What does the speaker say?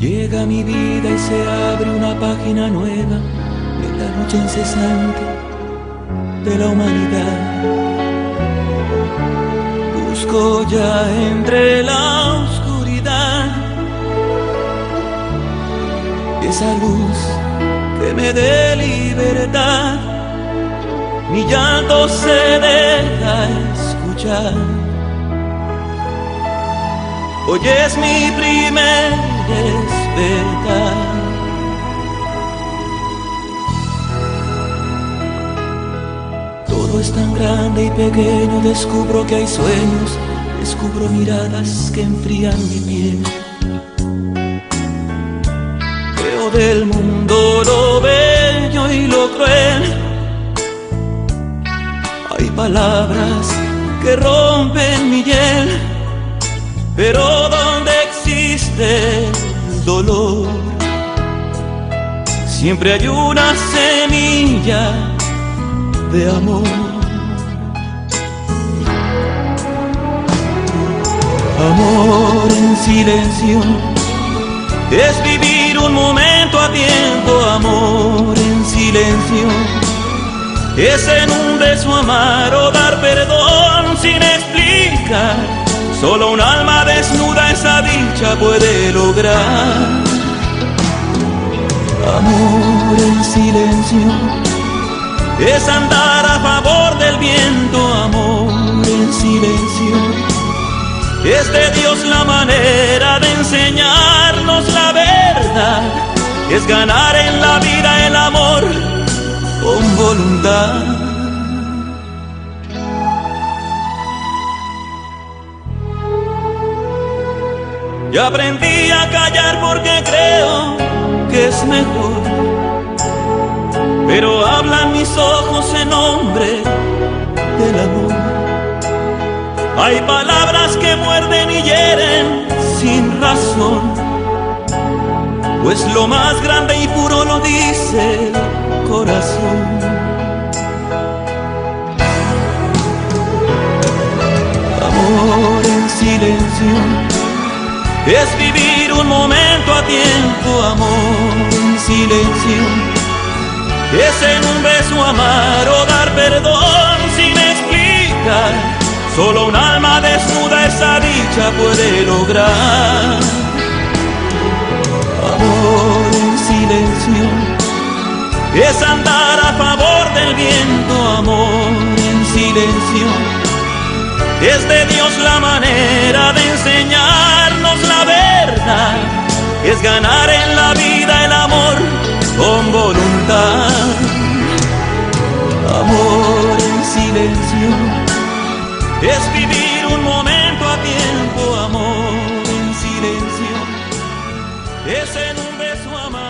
termina mi vida y se abre una página nueva en la lucha incesante de la humanidad. Busco ya entre la oscuridad esa luz que me dé libertad. Mi llanto se deja escuchar. Hoy es mi primer Es tan grande y pequeño, descubro que hay sueños, descubro miradas que enfrían mi piel. Veo del mundo lo bello y lo cruel. Hay palabras que rompen mi hiel, pero donde existe el dolor, siempre hay una semilla de amor. Amor en silencio es vivir un momento a tiempo, amor en silencio. Es en un beso amar o dar perdón sin explicar. Solo un alma desnuda esa dicha puede lograr. Amor en silencio es andar a favor del viento, amor en silencio. Es de Dios la manera de enseñarnos la verdad. Es ganar en la vida el amor con voluntad. Y aprendí a callar porque creo que es mejor. Pero hablan mis ojos en nombre. Hay palabras que muerden y hieren sin razón, pues lo más grande y puro lo dice el corazón. Amor en silencio es vivir un momento a tiempo, amor en silencio. Es en un beso amar o dar perdón sin explicar. Solo un alma desnuda esa dicha puede lograr. Amor en silencio es andar a favor del viento, amor en silencio. Es de Dios la manera de enseñarnos la verdad. Es ganar en la vida el amor con voluntad. Amor es vivir un momento a tiempo, amor en silencio, es en un beso amado.